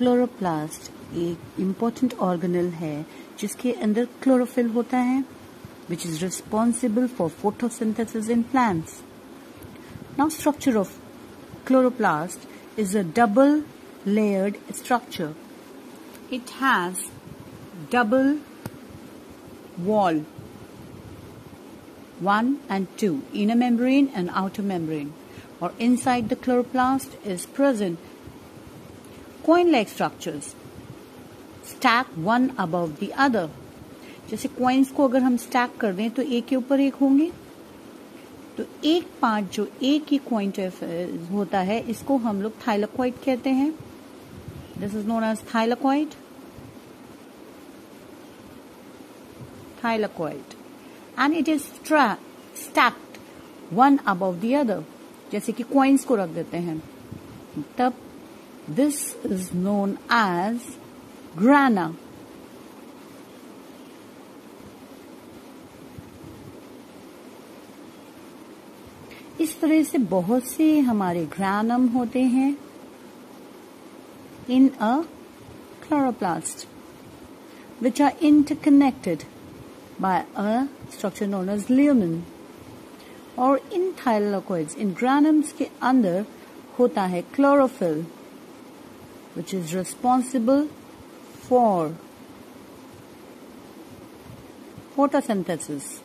Chloroplast एक important organelle है जिसके अंदर क्लोरोफिल होता है which is responsible for photosynthesis in plants. Now structure of chloroplast is a double layered structure. It has double wall 1 and 2 inner membrane and outer membrane or inside the chloroplast is present coin-like structures. Stacked one above the other. जैसे coins को अगर हम stack कर दें तो एक के ऊपर एक होंगे। तो एक पार्ट जो एक ही कॉइन होता है, इसको हम लोग थाइलकॉइड कहते हैं। This is known as thylakoid thylakoid and it is stacked one above the other जैसे कि कॉइन्स को रख देते हैं। तब this is known as grana इस तरह से बहुत से हमारे ग्रानम होते हैं in a chloroplast, which are interconnected by a structure known as lumen और इन थाइलोकोइड्स इन ग्रानम्स के अंदर होता है chlorophyll which is responsible for photosynthesis